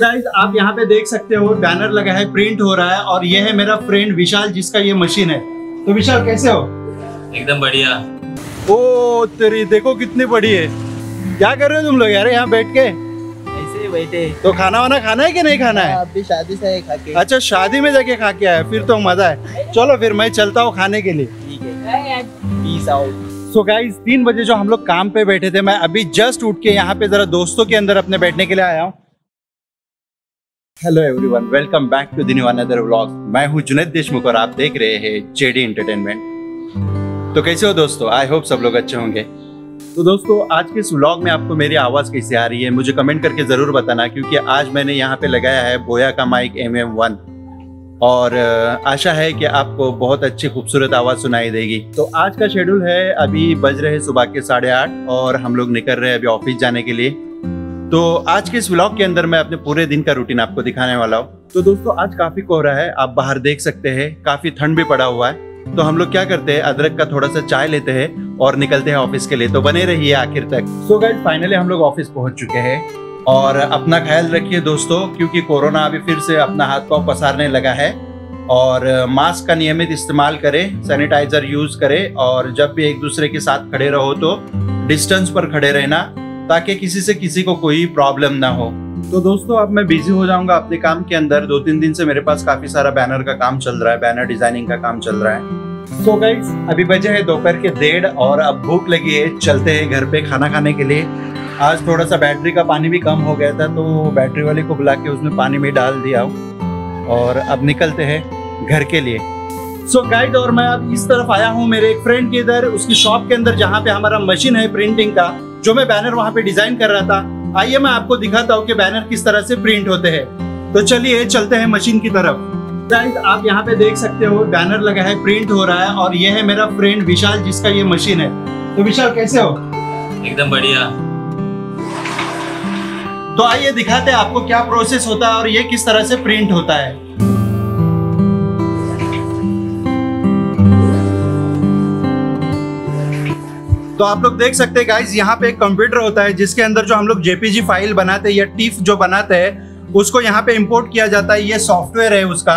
Guys आप यहाँ पे देख सकते हो बैनर लगा है प्रिंट हो रहा है और ये है मेरा फ्रेंड विशाल जिसका ये मशीन है। तो विशाल कैसे हो? एकदम बढ़िया। ओ तेरी देखो कितनी बड़ी है। क्या कर रहे हो तुम लोग? यार यहाँ बैठ के। ऐसे ही बैठे। तो खाना वाना खाना है कि नहीं खाना है? अभी शादी से खा के अच्छा शादी में जाके खा के आया फिर तो मज़ा है। चलो फिर मैं चलता हूँ खाने के लिए। ठीक है। पीस आउट सो गाइस तीन बजे जो हम लोग काम पे बैठे थे मैं अभी जस्ट उठ के यहाँ पे जरा दोस्तों के अंदर अपने बैठने के लिए आया हूँ। Hello everyone welcome back to the another vlog मैं हूँ जुनेद देशमुख और आप देख रहे हैं जेडी एंटरटेनमेंट तो कैसे हो दोस्तों? आई होप सब लोग अच्छे होंगे. तो दोस्तों, आज के इस व्लॉग में आपको मेरी आवाज़ कैसे आ रही है, मुझे कमेंट करके ज़रूर बताना, क्योंकि आज मैंने यहाँ पे लगाया है बोया का माइक एम एम वन और आशा है कि आपको बहुत अच्छी खूबसूरत आवाज़ सुनाई देगी. तो आज का शेड्यूल है, अभी बज रहे सुबह के साढ़े आठ और हम लोग निकल रहे हैं अभी ऑफ़िस जाने के लिए. तो आज के इस व्लॉग के अंदर मैं अपने पूरे दिन का रूटीन आपको दिखाने वाला हूँ। तो दोस्तों, आज काफ़ी कोहरा है, आप बाहर देख सकते हैं, काफ़ी ठंड भी पड़ा हुआ है। तो हम लोग क्या करते हैं, अदरक का थोड़ा सा चाय लेते हैं और निकलते हैं ऑफ़िस के लिए। तो बने रहिए आखिर तक। सो गाइज़ फाइनली हम लोग ऑफ़िस पहुँच चुके हैं और अपना ख्याल रखिए दोस्तों, क्योंकि कोरोना अभी फिर से अपना हाथ पाँव पसारने लगा है। और मास्क का नियमित इस्तेमाल करें सैनिटाइजर यूज़ करें और जब भी एक दूसरे के साथ खड़े रहो तो डिस्टेंस पर खड़े रहना। ताकि किसी से किसी को कोई प्रॉब्लम ना हो। तो दोस्तों अब मैं बिज़ी हो जाऊँगा अपने काम के अंदर। दो तीन दिन से मेरे पास काफ़ी सारा बैनर का काम चल रहा है बैनर डिज़ाइनिंग का काम चल रहा है। सो गाइस अभी बजे है दोपहर के डेढ़ और अब भूख लगी है। चलते हैं घर पे खाना खाने के लिए। आज थोड़ा सा बैटरी का पानी भी कम हो गया था तो बैटरी वाले को बुला के उसमें पानी में डाल दिया और अब निकलते हैं घर के लिए। सो so, गाइड और मैं अब इस तरफ़ आया हूँ मेरे एक फ्रेंड के इधर। उसकी शॉप के अंदर जहाँ पे हमारा मशीन है प्रिंटिंग का। जो मैं बैनर वहाँ पे डिज़ाइन कर रहा था आइए मैं आपको दिखाता हूँ कि बैनर किस तरह से प्रिंट होते हैं। तो चलिए चलते हैं मशीन की तरफ़। गाइड आप यहाँ पे देख सकते हो बैनर लगा है प्रिंट हो रहा है और ये है मेरा फ्रेंड विशाल जिसका ये मशीन है। तो विशाल कैसे हो? एकदम बढ़िया। तो आइए दिखाते हैं आपको क्या प्रोसेस होता है और ये किस तरह से प्रिंट होता है। तो आप लोग देख सकते हैं गाइज़ यहाँ पे एक कंप्यूटर होता है, जिसके अंदर जो हम लोग जेपीजी फ़ाइल बनाते हैं, या टीफ जो बनाते हैं, उसको यहाँ पे इंपोर्ट किया जाता है। ये सॉफ्टवेयर है उसका।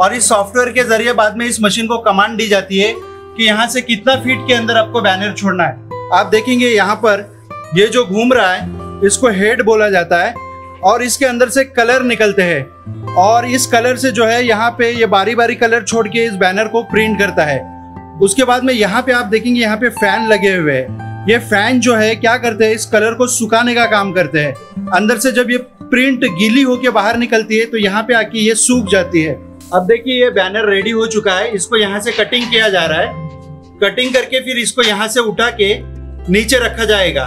और इस सॉफ्टवेयर के ज़रिए बाद में इस मशीन को कमांड दी जाती है कि यहाँ से कितना फीट के अंदर आपको बैनर छोड़ना है। आप देखेंगे यहाँ पर, ये जो घूम रहा है, इसको हेड बोला जाता है, और इसके अंदर से कलर निकलते हैं। और इस कलर से जो है, यहाँ पे ये बारी बारी कलर छोड़ के इस बैनर को प्रिंट करता है। उसके बाद में यहाँ पे आप देखेंगे, यहाँ पे फ़ैन लगे हुए हैं। ये फ़ैन जो है, क्या करते हैं, इस कलर को सुखाने का काम करते हैं। अंदर से जब ये प्रिंट गीली होके बाहर निकलती है तो यहाँ पे आके ये सूख जाती है। अब देखिए, ये बैनर रेडी हो चुका है। इसको यहाँ से कटिंग किया जा रहा है। कटिंग करके फिर इसको यहाँ से उठा के नीचे रखा जाएगा।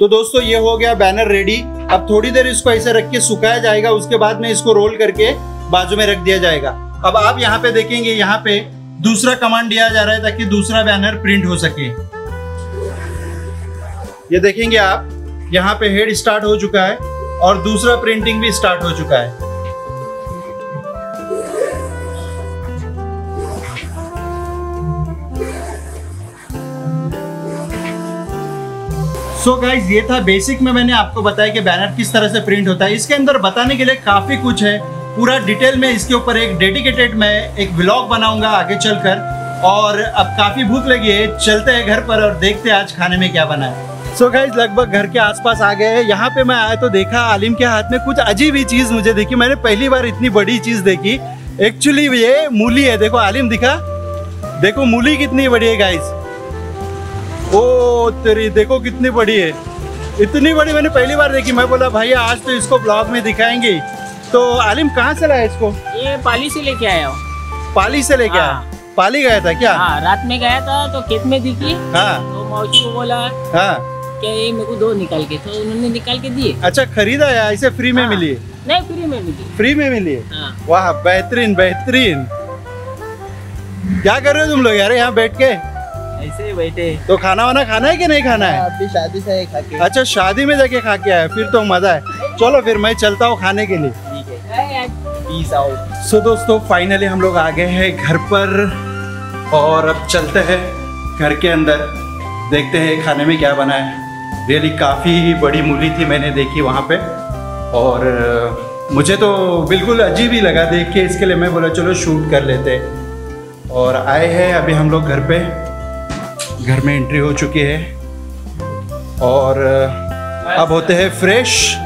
तो दोस्तों, ये हो गया बैनर रेडी अब थोड़ी देर इसको ऐसे रख के सुखाया जाएगा, उसके बाद में इसको रोल करके बाजू में रख दिया जाएगा। अब आप यहाँ पे देखेंगे, यहाँ पे दूसरा कमांड दिया जा रहा है ताकि दूसरा बैनर प्रिंट हो सके। ये देखेंगे आप, यहाँ पे हेड स्टार्ट हो चुका है और दूसरा प्रिंटिंग भी स्टार्ट हो चुका है। सो गाइज़ ये था बेसिक में मैंने आपको बताया कि बैनर किस तरह से प्रिंट होता है। इसके अंदर बताने के लिए काफ़ी कुछ है। पूरा डिटेल में इसके ऊपर एक डेडिकेटेड मैं एक ब्लॉग बनाऊँगा आगे चलकर। और अब काफ़ी भूख लगी है। चलते हैं घर पर और देखते हैं आज खाने में क्या बना है। सो गाइज़ लगभग घर के आसपास आ गए हैं। यहाँ पे मैं आया तो देखा आलिम के हाथ में कुछ अजीब ही चीज़ मुझे देखी। मैंने पहली बार इतनी बड़ी चीज़ देखी। एक्चुअली ये मूली है। देखो आलिम दिखा। देखो मूली कितनी बड़ी है गाइज़ ओ तेरी देखो कितनी बड़ी है। इतनी बड़ी मैंने पहली बार देखी। मैं बोला भैया आज तो इसको ब्लॉग में दिखाएँगे। तो आलिम कहाँ से लाया इसको? ये पाली से लेके आया हूँ। पाली से लेके आया? हाँ। पाली गया था क्या? हाँ रात में गया था तो खेत में दिखी। हाँ। तो मौसी को बोला हाँ। कि ये मेरे को दो निकाल के। तो उन्होंने निकाल के दिए। अच्छा खरीदा या ऐसे फ्री में हाँ। मिली? नहीं फ्री में मिली। फ्री में मिली? वाह बेहतरीन बेहतरीन। क्या कर रहे हो तुम लोग यार यहाँ बैठ के? ऐसे ही बैठे। तो खाना वाना खाना है कि नहीं खाना है? अभी शादी से खा के अच्छा शादी में जाके खा के आया फिर तो मज़ा है। चलो फिर मैं चलता हूँ खाने के लिए। ठीक है। पीस आउट सो दोस्तों फाइनली हम लोग आ गए हैं घर पर और अब चलते हैं घर के अंदर। देखते हैं खाने में क्या बना है। रियली काफ़ी बड़ी मूली थी मैंने देखी वहाँ पे। और मुझे तो बिल्कुल अजीब ही लगा देख के इसके लिए मैं बोला चलो शूट कर लेते और आए हैं अभी हम लोग घर पे। घर में एंट्री हो चुकी है। और अब होते हैं फ्रेश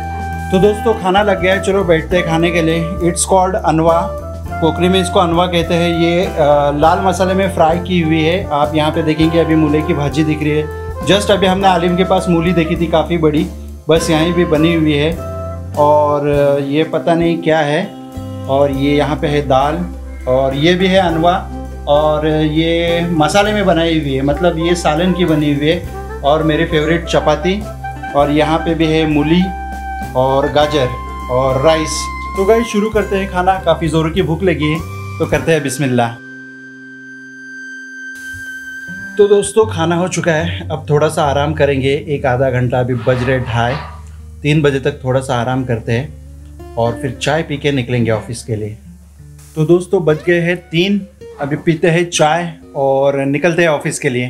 तो दोस्तों, खाना लग गया है। चलो बैठते हैं खाने के लिए। इट्स कॉल्ड अनवा कोकरी में इसको अनवा कहते हैं। ये लाल मसाले में फ्राई की हुई है। आप यहाँ पे देखेंगे अभी मूले की भाजी दिख रही है। जस्ट अभी हमने आलिम के पास मूली देखी थी, काफ़ी बड़ी। बस यहीं भी बनी हुई है। और, ये पता नहीं क्या है। और ये यहाँ पे है दाल। और ये भी है अनवा और ये मसाले में बनाई हुई है मतलब ये सालन की बनी हुई है और मेरे फेवरेट चपाती और यहाँ पे भी है मूली और गाजर और राइस तो गाइस शुरू करते हैं खाना। काफ़ी ज़ोरों की भूख लगी है तो करते हैं बिस्मिल्लाह। तो दोस्तों, खाना हो चुका है। अब थोड़ा सा आराम करेंगे। एक आधा घंटा अभी बज रहे ढाई, तीन बजे तक थोड़ा सा आराम करते हैं और फिर चाय पी के निकलेंगे ऑफ़िस के लिए। तो दोस्तों बज गए हैं तीन। अभी पीते हैं चाय और निकलते हैं ऑफ़िस के लिए।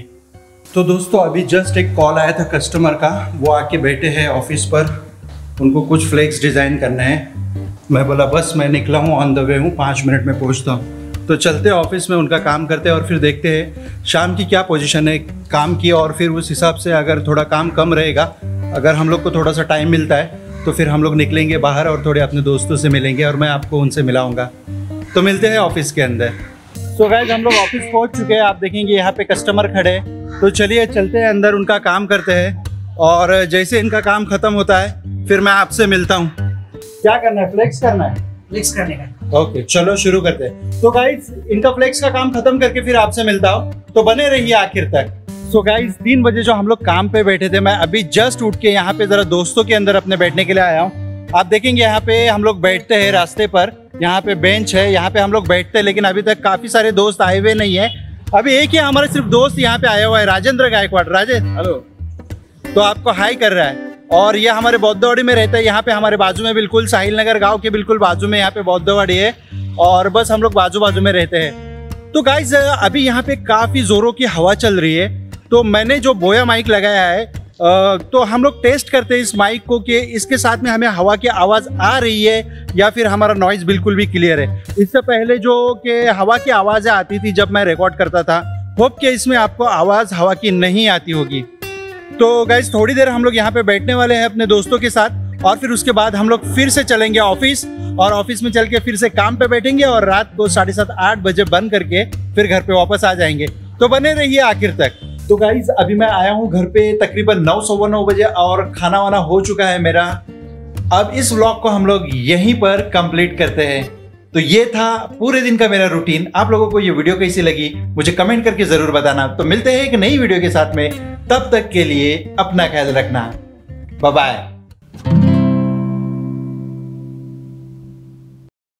तो दोस्तों, अभी जस्ट एक कॉल आया था कस्टमर का। वो आके बैठे हैं ऑफ़िस पर। उनको कुछ फ्लेक्स डिज़ाइन करना है। मैं बोला, बस, मैं निकला हूँ ऑन द वे हूँ, पाँच मिनट में पहुँचता हूँ। तो चलते हैं ऑफ़िस में, उनका काम करते हैं और फिर देखते हैं शाम की क्या पोजीशन है, काम की और फिर उस हिसाब से अगर थोड़ा काम कम रहेगा, अगर हम लोग को थोड़ा सा टाइम मिलता है तो फिर हम लोग निकलेंगे बाहर और थोड़े अपने दोस्तों से मिलेंगे और मैं आपको उनसे मिलाऊँगा। तो मिलते हैं ऑफ़िस के अंदर। सो so गाइज़ हम लोग ऑफ़िस पहुँच चुके हैं। आप देखेंगे यहाँ पे कस्टमर खड़े तो चलिए चलते हैं अंदर उनका काम करते हैं। और जैसे इनका काम खत्म होता है फिर मैं आपसे मिलता हूँ। क्या करना है? फ्लेक्स करना है? मिक्स करने का। ओके चलो शुरू करते हैं। तो गाइज़ इनका फ्लेक्स का काम खत्म करके फिर आपसे मिलता हूँ। तो बने रहिए आखिर तक। सो गाइज़ तीन बजे जो हम लोग काम पे बैठे थे मैं अभी जस्ट उठ के यहाँ पे जरा दोस्तों के अंदर अपने बैठने के लिए आया हूँ। आप देखेंगे यहाँ पे हम लोग बैठते हैं रास्ते पर। यहाँ पे बेंच है यहाँ पे हम लोग बैठते हैं लेकिन अभी तक काफ़ी सारे दोस्त आए हुए नहीं है। अभी एक ही हमारा सिर्फ़ दोस्त यहाँ पे आया हुआ है राजेंद्र गायकवाड़। राजेंद्र? हेलो तो आपको हाई कर रहा है। और ये हमारे बौद्धवाड़ी में रहता है यहाँ पे हमारे बाजू में बिल्कुल साहिल नगर गाँव के बिल्कुल बाजू में यहाँ पे बौद्धवाड़ी है। और बस हम लोग बाजू बाजू में रहते हैं। तो गाइज़ अभी यहाँ पे काफ़ी जोरों की हवा चल रही है। तो मैंने जो बोया माइक लगाया है तो हम लोग टेस्ट करते हैं इस माइक को कि इसके साथ में हमें हवा की आवाज़ आ रही है या फिर हमारा नॉइज़ बिल्कुल भी क्लियर है। इससे पहले जो कि हवा की आवाज़ें आती थी जब मैं रिकॉर्ड करता था होप कि इसमें आपको आवाज़ हवा की नहीं आती होगी। तो गाइज़ थोड़ी देर हम लोग यहाँ पे बैठने वाले हैं अपने दोस्तों के साथ और फिर उसके बाद हम लोग फिर से चलेंगे ऑफ़िस और ऑफ़िस में चल के फिर से काम पे बैठेंगे और रात को साढ़े सात, आठ बजे बंद करके फिर घर पे वापस आ जाएँगे। तो बने रहिए आखिर तक। तो गाइज़ अभी मैं आया हूँ घर पे तकरीबन नौ सवा नौ बजे और खाना वाना हो चुका है मेरा। अब इस व्लॉग को हम लोग यहीं पर कंप्लीट करते हैं। तो ये था पूरे दिन का मेरा रूटीन आप लोगों को ये वीडियो कैसी लगी, मुझे कमेंट करके ज़रूर बताना। तो मिलते हैं एक नई वीडियो के साथ में। तब तक के लिए अपना ख्याल रखना। बाय